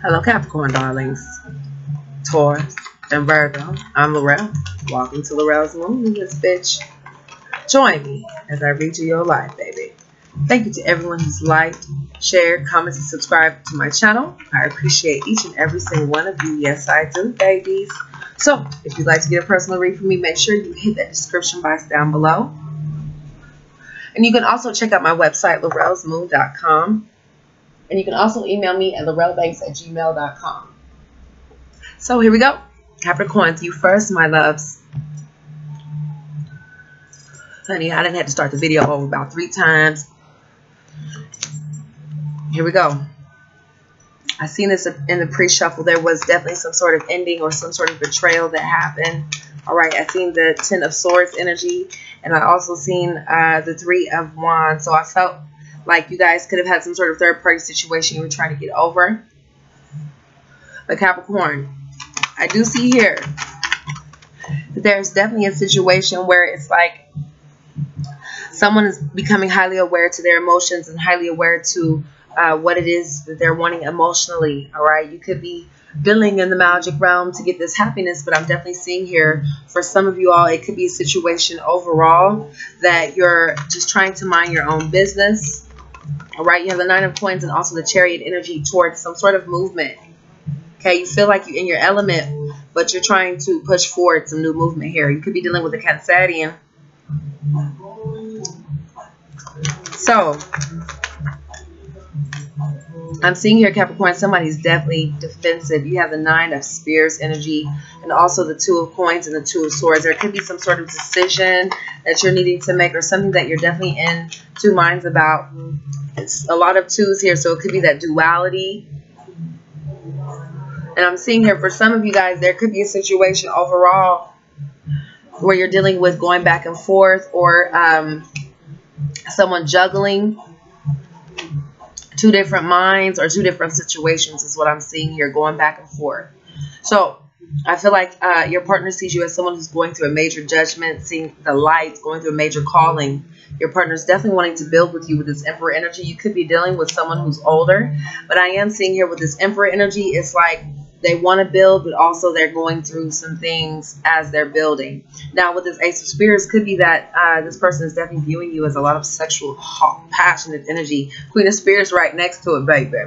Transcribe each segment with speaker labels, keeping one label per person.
Speaker 1: Hello, Capricorn darlings, Taurus, and Virgo. I'm Laurelle. Welcome to Laurelle's Moon this bitch. Join me as I read you your life, baby. Thank you to everyone who's liked, shared, commented, and subscribed to my channel. I appreciate each and every single one of you. Yes, I do, babies. So, if you'd like to get a personal read from me, make sure you hit that description box down below. And you can also check out my website, laurelsmoon.com. And you can also email me at laurellebanks at gmail.com. So here we go. Capricorns, you first, my loves. Honey, I didn't have to start the video over about three times. Here we go. I seen this in the pre-shuffle. There was definitely some sort of ending or some sort of betrayal that happened. All right, I seen the Ten of Swords energy, and I also seen uh, the Three of Wands. So I felt like you guys could have had some sort of third party situation you were trying to get over. But Capricorn, I do see here that there's definitely a situation where it's like someone is becoming highly aware to their emotions and highly aware to uh, what it is that they're wanting emotionally. All right, you could be billing in the magic realm to get this happiness, but I'm definitely seeing here for some of you all, it could be a situation overall that you're just trying to mind your own business right, you have the Nine of Coins and also the Chariot energy towards some sort of movement. Okay, you feel like you're in your element, but you're trying to push forward some new movement here. You could be dealing with a Cancerian. So, I'm seeing here, Capricorn, somebody's definitely defensive. You have the Nine of Spears energy and also the Two of Coins and the Two of Swords. There could be some sort of decision that you're needing to make or something that you're definitely in two minds about. A lot of twos here, so it could be that duality. And I'm seeing here for some of you guys, there could be a situation overall where you're dealing with going back and forth or um, someone juggling two different minds or two different situations is what I'm seeing here going back and forth. So I feel like uh, your partner sees you as someone who's going through a major judgment, seeing the light, going through a major calling. Your partner is definitely wanting to build with you with this Emperor energy. You could be dealing with someone who's older, but I am seeing here with this Emperor energy, it's like they want to build, but also they're going through some things as they're building. Now, with this Ace of Spears, could be that uh, this person is definitely viewing you as a lot of sexual, hot, passionate energy. Queen of Spears right next to it, baby.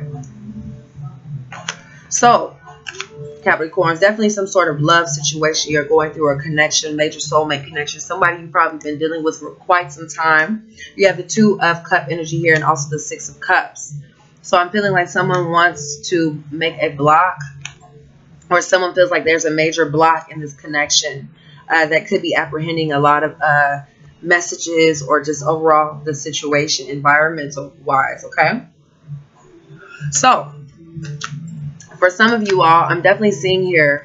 Speaker 1: So, Capricorns, definitely some sort of love situation you're going through, a connection, major soulmate connection, somebody you've probably been dealing with for quite some time. You have the Two of Cup energy here and also the Six of Cups. So I'm feeling like someone wants to make a block or someone feels like there's a major block in this connection uh, that could be apprehending a lot of uh, messages or just overall the situation environmental wise okay so for some of you all i'm definitely seeing here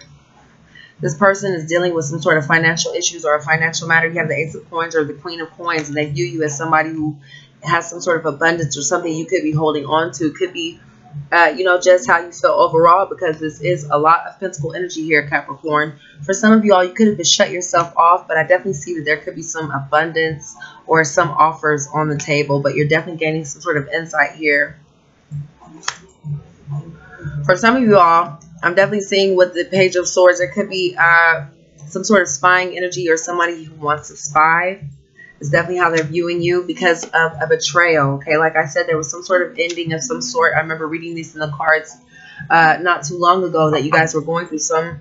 Speaker 1: this person is dealing with some sort of financial issues or a financial matter you have the ace of coins or the queen of coins and they view you as somebody who has some sort of abundance or something you could be holding on to could be uh, you know, just how you feel overall because this is a lot of pentacle energy here, Capricorn. For some of you all, you could have just shut yourself off, but I definitely see that there could be some abundance or some offers on the table, but you're definitely gaining some sort of insight here. For some of you all, I'm definitely seeing with the Page of Swords, there could be uh, some sort of spying energy or somebody who wants to spy It's definitely how they're viewing you because of a betrayal. Okay, like I said, there was some sort of ending of some sort. I remember reading these in the cards uh, not too long ago that you guys were going through some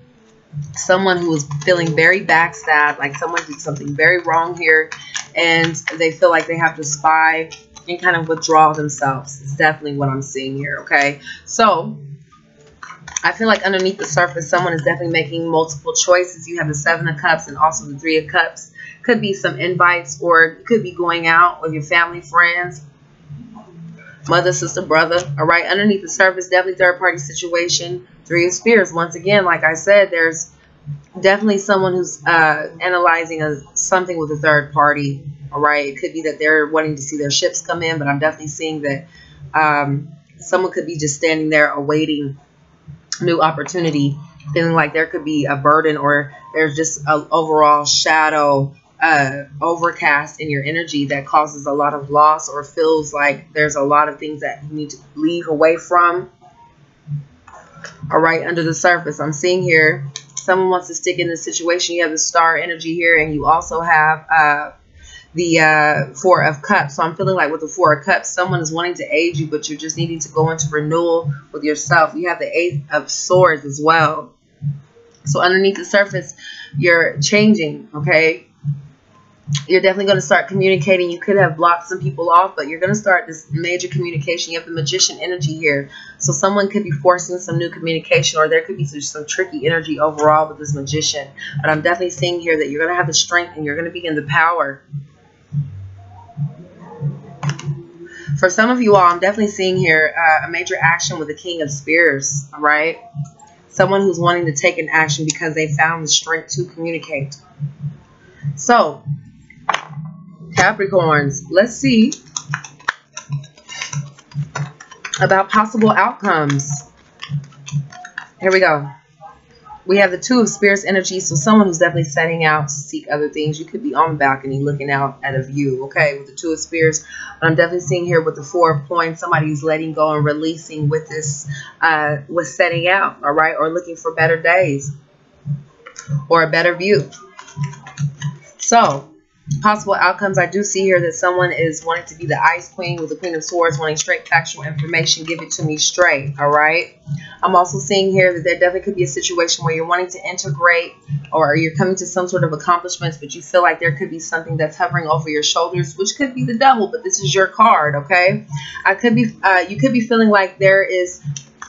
Speaker 1: someone who was feeling very backstabbed, like someone did something very wrong here, and they feel like they have to spy and kind of withdraw themselves. It's definitely what I'm seeing here. Okay, so. I feel like underneath the surface, someone is definitely making multiple choices. You have the Seven of Cups and also the Three of Cups could be some invites or could be going out with your family, friends, mother, sister, brother. All right. Underneath the surface, definitely third party situation. Three of Spears. Once again, like I said, there's definitely someone who's uh, analyzing a, something with a third party. All right. It could be that they're wanting to see their ships come in, but I'm definitely seeing that um, someone could be just standing there awaiting new opportunity, feeling like there could be a burden or there's just an overall shadow uh, overcast in your energy that causes a lot of loss or feels like there's a lot of things that you need to leave away from. All right, under the surface, I'm seeing here someone wants to stick in this situation. You have the star energy here, and you also have uh, the uh, Four of Cups. So I'm feeling like with the Four of Cups, someone is wanting to aid you, but you're just needing to go into renewal with yourself. You have the Eight of Swords as well. So underneath the surface, you're changing, okay? You're definitely going to start communicating. You could have blocked some people off, but you're going to start this major communication. You have the magician energy here. So someone could be forcing some new communication or there could be some, some tricky energy overall with this magician. But I'm definitely seeing here that you're going to have the strength and you're going to be in the power. For some of you all, I'm definitely seeing here uh, a major action with the King of Spears, right? Someone who's wanting to take an action because they found the strength to communicate. So, Capricorns, let's see about possible outcomes. Here we go we have the two of spirits energy so someone who's definitely setting out to seek other things you could be on the balcony looking out at a view okay with the two of spirits. I'm definitely seeing here with the four of points somebody's letting go and releasing with this uh with setting out all right or looking for better days or a better view. So possible outcomes I do see here that someone is wanting to be the ice queen with the queen of swords wanting straight factual information give it to me straight all right I'm also seeing here that there definitely could be a situation where you're wanting to integrate or you're coming to some sort of accomplishments but you feel like there could be something that's hovering over your shoulders which could be the devil but this is your card okay I could be uh, you could be feeling like there is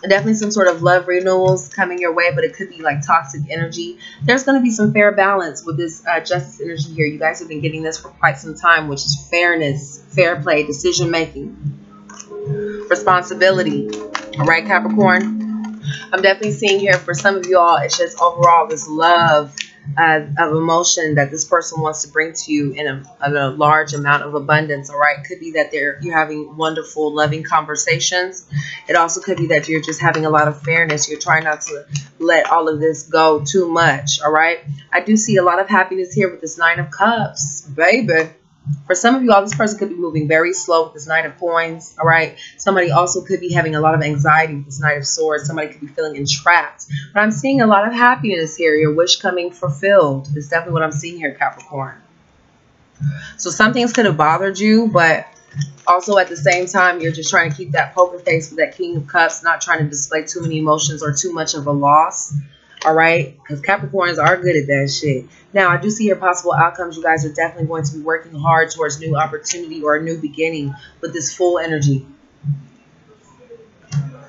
Speaker 1: definitely some sort of love renewals coming your way, but it could be like toxic energy. There's going to be some fair balance with this uh, justice energy here. You guys have been getting this for quite some time, which is fairness, fair play, decision making, responsibility. All right, Capricorn. I'm definitely seeing here for some of you all, it's just overall this love uh, of emotion that this person wants to bring to you in a, in a, large amount of abundance. All right, could be that they're you're having wonderful, loving conversations. It also could be that you're just having a lot of fairness. You're trying not to let all of this go too much. All right, I do see a lot of happiness here with this Nine of Cups, baby. For some of you all, this person could be moving very slow with this Knight of Coins, all right? Somebody also could be having a lot of anxiety with this Knight of Swords. Somebody could be feeling entrapped. But I'm seeing a lot of happiness here. Your wish coming fulfilled is definitely what I'm seeing here, Capricorn. So some things could have bothered you, but also at the same time, you're just trying to keep that poker face with that King of Cups, not trying to display too many emotions or too much of a loss. All right, because Capricorns are good at that shit. Now, I do see your possible outcomes. You guys are definitely going to be working hard towards new opportunity or a new beginning with this Fool energy.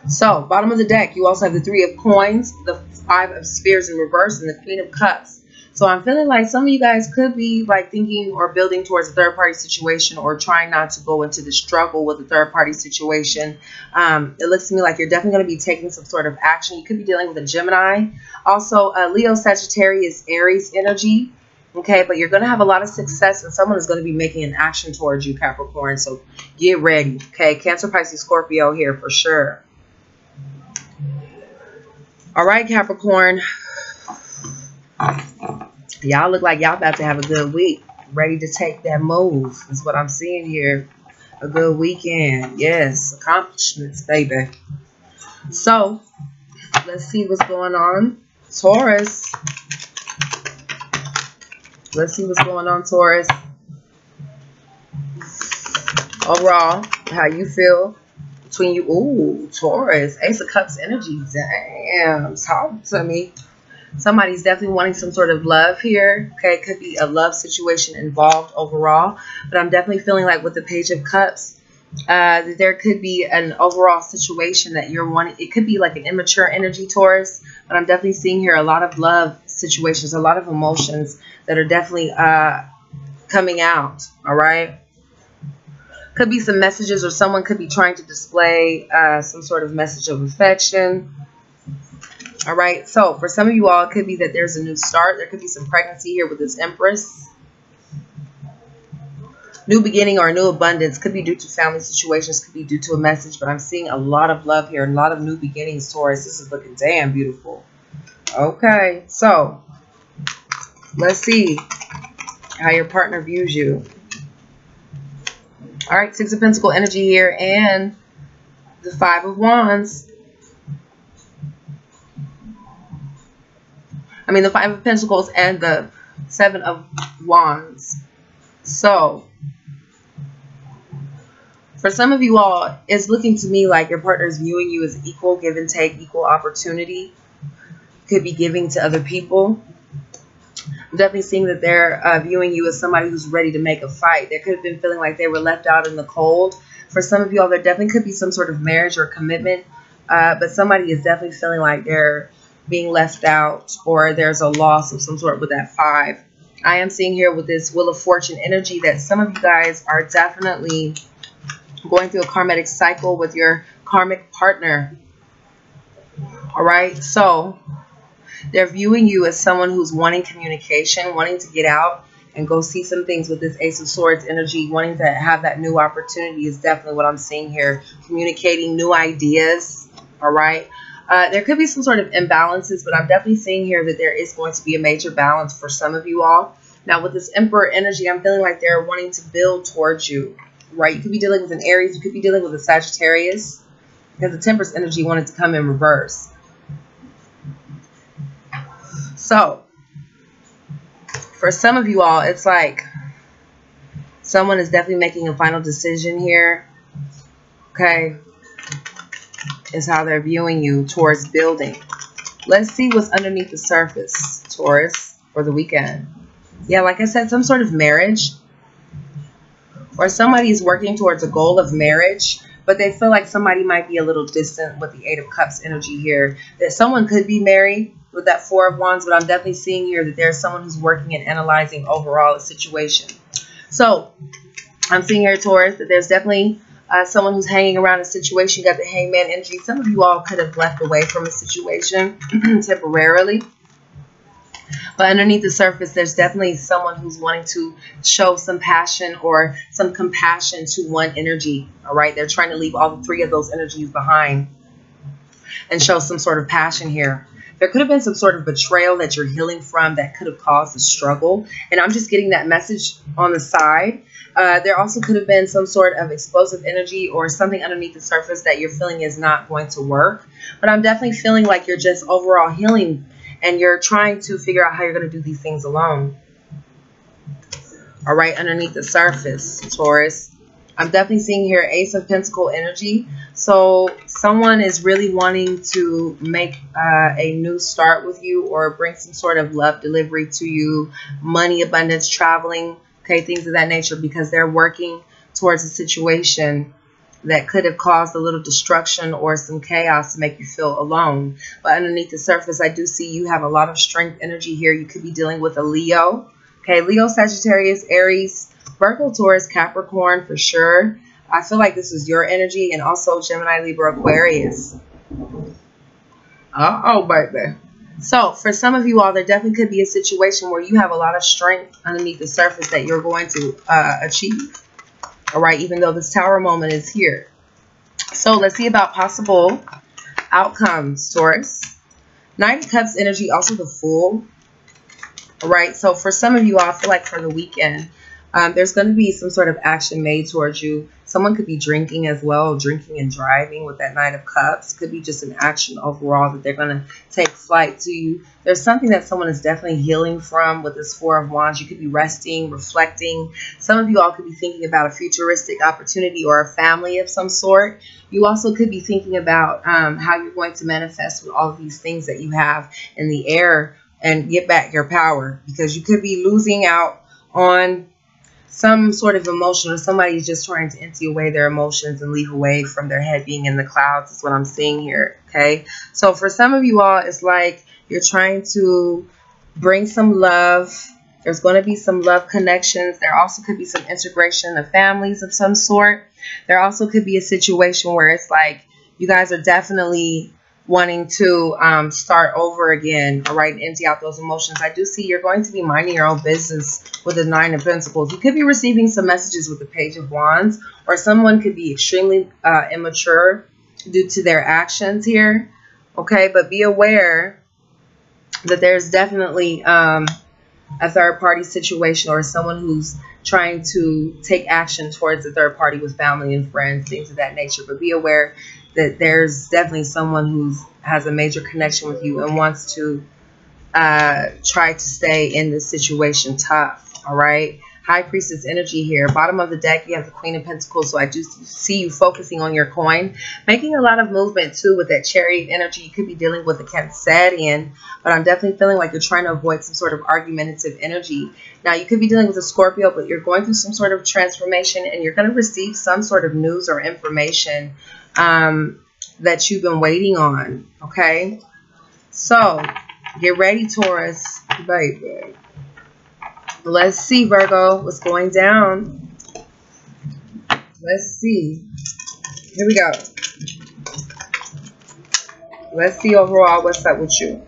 Speaker 1: So, bottom of the deck, you also have the Three of Coins, the Five of Spears in reverse, and the Queen of Cups. So I'm feeling like some of you guys could be like thinking or building towards a third party situation or trying not to go into the struggle with a third party situation. Um, it looks to me like you're definitely going to be taking some sort of action. You could be dealing with a Gemini. Also, uh, Leo Sagittarius Aries energy. Okay, but you're going to have a lot of success and someone is going to be making an action towards you, Capricorn. So get ready. Okay, Cancer, Pisces, Scorpio here for sure. All right, Capricorn. Y'all look like y'all about to have a good week. Ready to take that move. Is what I'm seeing here. A good weekend. Yes. Accomplishments, baby. So, let's see what's going on. Taurus. Let's see what's going on, Taurus. Overall, how you feel between you. Ooh, Taurus. Ace of Cups energy. Damn. Talk to me somebody's definitely wanting some sort of love here. Okay, it could be a love situation involved overall, but I'm definitely feeling like with the Page of Cups, uh, there could be an overall situation that you're wanting. It could be like an immature energy, Taurus, but I'm definitely seeing here a lot of love situations, a lot of emotions that are definitely uh, coming out. All right. Could be some messages, or someone could be trying to display uh, some sort of message of affection all right. So for some of you all, it could be that there's a new start. There could be some pregnancy here with this Empress. New beginning or new abundance could be due to family situations, could be due to a message, but I'm seeing a lot of love here, a lot of new beginnings, Taurus. This is looking damn beautiful. Okay, so let's see how your partner views you. All right, Six of Pentacle energy here and the Five of Wands. I mean, the Five of Pentacles and the Seven of Wands. So, for some of you all, it's looking to me like your partner is viewing you as equal, give and take, equal opportunity. Could be giving to other people. I'm definitely seeing that they're uh, viewing you as somebody who's ready to make a fight. They could have been feeling like they were left out in the cold. For some of y'all, there definitely could be some sort of marriage or commitment, uh, but somebody is definitely feeling like they're being left out or there's a loss of some sort with that five. I am seeing here with this Wheel of Fortune energy that some of you guys are definitely going through a karmic cycle with your karmic partner. All right, so they're viewing you as someone who's wanting communication, wanting to get out and go see some things with this Ace of Swords energy, wanting to have that new opportunity is definitely what I'm seeing here. Communicating new ideas, all right? Uh, there could be some sort of imbalances, but I'm definitely seeing here that there is going to be a major balance for some of you all. Now, with this Emperor energy, I'm feeling like they're wanting to build towards you, right? You could be dealing with an Aries. You could be dealing with a Sagittarius because the Temperance energy wanted to come in reverse. So, for some of you all, it's like someone is definitely making a final decision here. Okay. Is how they're viewing you towards building. Let's see what's underneath the surface, Taurus, for the weekend. Yeah, like I said, some sort of marriage. Or somebody is working towards a goal of marriage, but they feel like somebody might be a little distant with the Eight of Cups energy here. That someone could be married, with that Four of Wands, but I'm definitely seeing here that there's someone who's working and analyzing overall a situation. So I'm seeing here, Taurus, that there's definitely uh, someone who's hanging around a situation. Got the hangman energy. Some of you all could have left away from a situation temporarily. But underneath the surface, there's definitely someone who's wanting to show some passion or some compassion to one energy. All right. They're trying to leave all three of those energies behind and show some sort of passion here. There could have been some sort of betrayal that you're healing from that could have caused a struggle. And I'm just getting that message on the side. Uh, there also could have been some sort of explosive energy or something underneath the surface that you're feeling is not going to work. But I'm definitely feeling like you're just overall healing and you're trying to figure out how you're going to do these things alone. All right, underneath the surface, Taurus. I'm definitely seeing here Ace of Pentacle energy. So someone is really wanting to make uh, a new start with you or bring some sort of love delivery to you, money abundance, traveling, okay, things of that nature because they're working towards a situation that could have caused a little destruction or some chaos to make you feel alone. But underneath the surface, I do see you have a lot of strength energy here. You could be dealing with a Leo. Okay, Leo, Sagittarius, Aries, Virgo, Taurus, Capricorn for sure. I feel like this is your energy and also Gemini, Libra, Aquarius. Uh-oh, baby. So for some of you all, there definitely could be a situation where you have a lot of strength underneath the surface that you're going to uh, achieve. All right, even though this tower moment is here. So let's see about possible outcomes, Taurus. Nine of Cups energy, also the Fool. All right, so for some of you, I feel like for the weekend, um, there's going to be some sort of action made towards you. Someone could be drinking as well, drinking and driving with that Nine of Cups. Could be just an action overall that they're going to take flight to you. There's something that someone is definitely healing from with this Four of Wands. You could be resting, reflecting. Some of you all could be thinking about a futuristic opportunity or a family of some sort. You also could be thinking about um, how you're going to manifest with all of these things that you have in the air and get back your power because you could be losing out on some sort of emotion or somebody's just trying to empty away their emotions and leave away from their head being in the clouds is what I'm seeing here. Okay. So for some of you all, it's like you're trying to bring some love. There's going to be some love connections. There also could be some integration of families of some sort. There also could be a situation where it's like you guys are definitely wanting to um, start over again, all right, and empty out those emotions. I do see you're going to be minding your own business with the Nine of Pentacles. You could be receiving some messages with the Page of Wands, or someone could be extremely uh, immature due to their actions here, okay? But be aware that there's definitely um, a third party situation or someone who's trying to take action towards the third party with family and friends, things of that nature. But be aware that there's definitely someone who has a major connection with you and wants to uh, try to stay in this situation tough. All right. High Priestess energy here. Bottom of the deck, you have the Queen of Pentacles. So I do see you focusing on your coin. Making a lot of movement, too, with that Chariot energy. You could be dealing with a Cancerian. But I'm definitely feeling like you're trying to avoid some sort of argumentative energy. Now, you could be dealing with a Scorpio, but you're going through some sort of transformation. And you're going to receive some sort of news or information um, that you've been waiting on. Okay? So, get ready, Taurus. Baby. Let's see, Virgo, what's going down. Let's see. Here we go. Let's see overall what's up with you.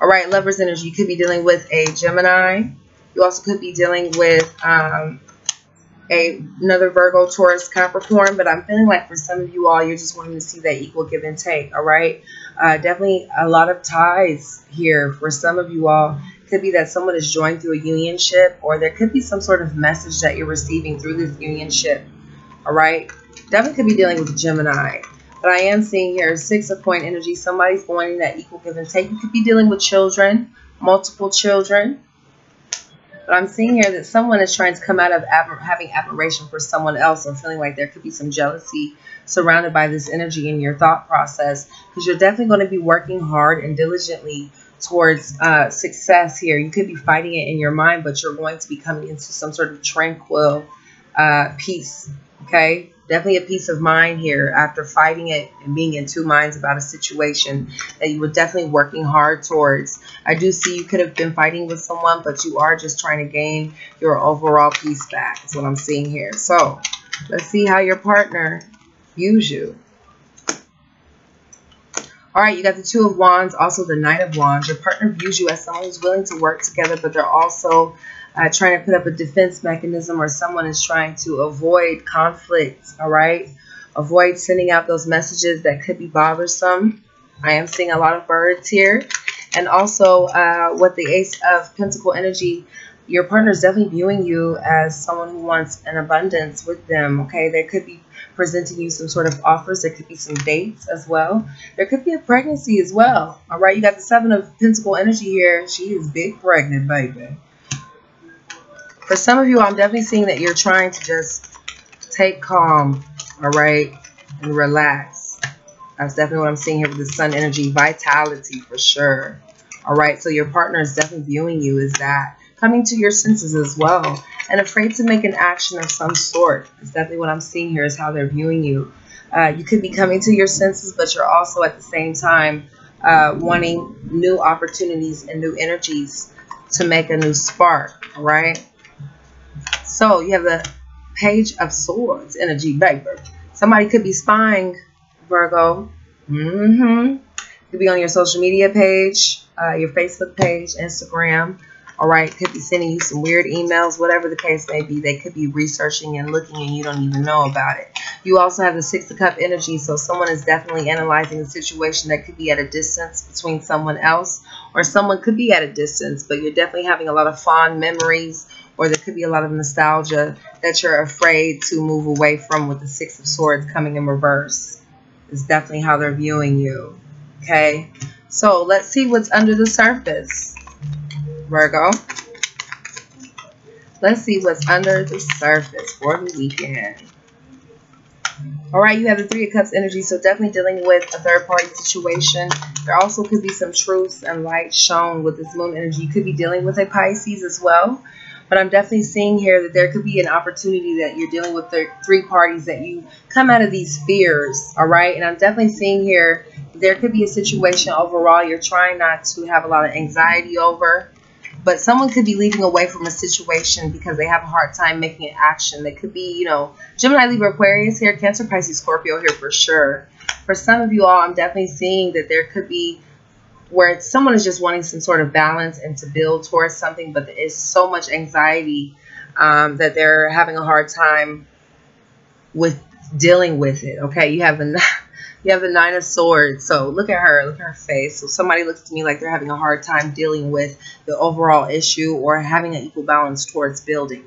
Speaker 1: All right, Lover's energy. You could be dealing with a Gemini. You also could be dealing with um, a another Virgo, Taurus, Capricorn. But I'm feeling like for some of you all, you're just wanting to see that equal give and take. All right. Uh, definitely a lot of ties here for some of you all could be that someone is joined through a unionship, or there could be some sort of message that you're receiving through this unionship. All right. Definitely could be dealing with Gemini. But I am seeing here six of point energy. Somebody's in that equal give and take. You could be dealing with children, multiple children. But I'm seeing here that someone is trying to come out of having admiration for someone else or feeling like there could be some jealousy surrounded by this energy in your thought process because you're definitely going to be working hard and diligently towards uh, success here. You could be fighting it in your mind, but you're going to be coming into some sort of tranquil uh, peace. Okay, definitely a peace of mind here after fighting it and being in two minds about a situation that you were definitely working hard towards. I do see you could have been fighting with someone, but you are just trying to gain your overall peace back. Is what I'm seeing here. So let's see how your partner views you. All right, you got the Two of Wands, also the Knight of Wands. Your partner views you as someone who's willing to work together, but they're also uh, trying to put up a defense mechanism or someone is trying to avoid conflict, all right? Avoid sending out those messages that could be bothersome. I am seeing a lot of birds here. And also uh, with the Ace of Pentacle energy, your partner is definitely viewing you as someone who wants an abundance with them, okay? There could be presenting you some sort of offers. There could be some dates as well. There could be a pregnancy as well. All right, you got the Seven of Pentacle energy here. She is big pregnant, baby. For some of you, I'm definitely seeing that you're trying to just take calm, all right, and relax. That's definitely what I'm seeing here with the sun energy. Vitality for sure. All right, so your partner is definitely viewing you as that. Coming to your senses as well and afraid to make an action of some sort. It's definitely what I'm seeing here is how they're viewing you. Uh, you could be coming to your senses, but you're also at the same time uh, wanting new opportunities and new energies to make a new spark, right? So you have the Page of Swords energy, baby. Somebody could be spying, Virgo. Mm-hmm. Could be on your social media page, uh, your Facebook page, Instagram, all right, could be sending you some weird emails, whatever the case may be. They could be researching and looking and you don't even know about it. You also have the Six of Cup energy, so someone is definitely analyzing a situation that could be at a distance between someone else or someone could be at a distance, but you're definitely having a lot of fond memories or there could be a lot of nostalgia that you're afraid to move away from with the Six of Swords coming in reverse. Is definitely how they're viewing you. Okay, so let's see what's under the surface. Virgo. Let's see what's under the surface for the weekend. All right, you have the Three of Cups energy, so definitely dealing with a third-party situation. There also could be some truths and light shown with this moon energy. You could be dealing with a Pisces as well. But I'm definitely seeing here that there could be an opportunity that you're dealing with three parties that you come out of these fears, all right? And I'm definitely seeing here there could be a situation overall you're trying not to have a lot of anxiety over but someone could be leaving away from a situation because they have a hard time making an action. They could be, you know, Gemini, Libra, Aquarius here, Cancer, Pisces, Scorpio here for sure. For some of you all, I'm definitely seeing that there could be where someone is just wanting some sort of balance and to build towards something, but there is so much anxiety um, that they're having a hard time with dealing with it. Okay, you have the you have the Nine of Swords. So look at her. Look at her face. So somebody looks to me like they're having a hard time dealing with the overall issue or having an equal balance towards building.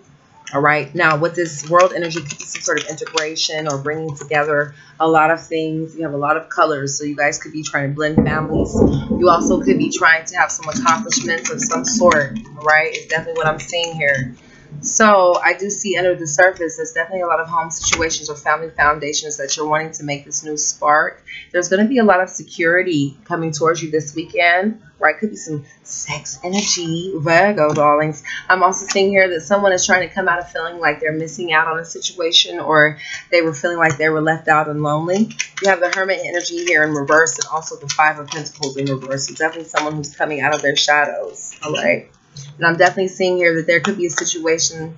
Speaker 1: All right. Now, with this world energy, some sort of integration or bringing together a lot of things. You have a lot of colors, so you guys could be trying to blend families. You also could be trying to have some accomplishments of some sort. Right. It's definitely what I'm seeing here. So I do see under the surface, there's definitely a lot of home situations or family foundations that you're wanting to make this new spark. There's going to be a lot of security coming towards you this weekend, right? Could be some sex energy, Virgo, darlings. I'm also seeing here that someone is trying to come out of feeling like they're missing out on a situation or they were feeling like they were left out and lonely. You have the Hermit energy here in reverse and also the Five of Pentacles in reverse. So definitely someone who's coming out of their shadows, all right? And I'm definitely seeing here that there could be a situation.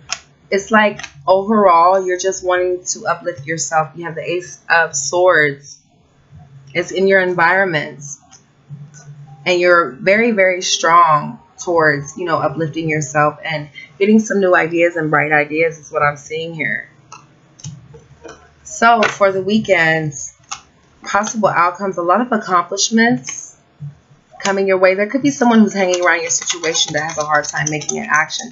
Speaker 1: It's like overall, you're just wanting to uplift yourself. You have the Ace of Swords. It's in your environment. And you're very, very strong towards, you know, uplifting yourself and getting some new ideas and bright ideas is what I'm seeing here. So for the weekends, possible outcomes, a lot of accomplishments coming your way. There could be someone who's hanging around your situation that has a hard time making an action.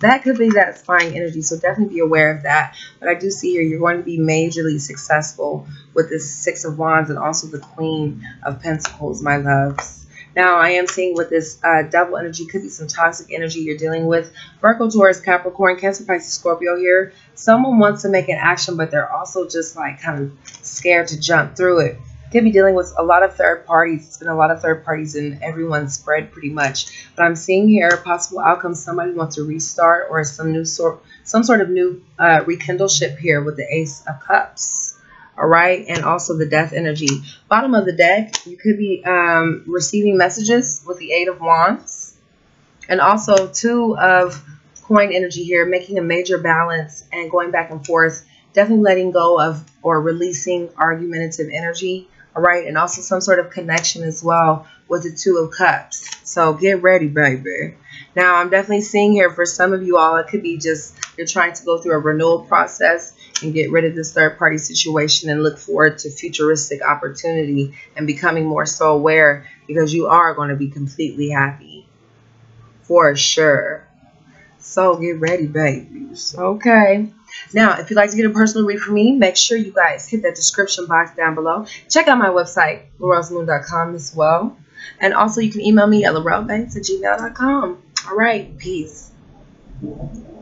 Speaker 1: That could be that spying energy, so definitely be aware of that. But I do see here you're going to be majorly successful with this Six of Wands and also the Queen of Pentacles, my loves. Now, I am seeing with this uh, double energy, could be some toxic energy you're dealing with. Virgo, Taurus, Capricorn, Cancer, Pisces, Scorpio here. Someone wants to make an action, but they're also just like kind of scared to jump through it could be dealing with a lot of third parties. It's been a lot of third parties in everyone's spread pretty much. But I'm seeing here possible outcomes. Somebody wants to restart or some new sort, some sort of new uh, rekindle ship here with the Ace of Cups. All right, and also the death energy. Bottom of the deck, you could be um, receiving messages with the Eight of Wands. And also two of coin energy here, making a major balance and going back and forth. Definitely letting go of or releasing argumentative energy right, and also some sort of connection as well with the Two of Cups. So get ready, baby. Now, I'm definitely seeing here for some of you all, it could be just you're trying to go through a renewal process and get rid of this third party situation and look forward to futuristic opportunity and becoming more so aware because you are going to be completely happy for sure. So get ready, babies. Okay. Now, if you'd like to get a personal read from me, make sure you guys hit that description box down below. Check out my website, laurelsmoon.com as well. And also, you can email me at laurellebanks at gmail.com. All right. Peace.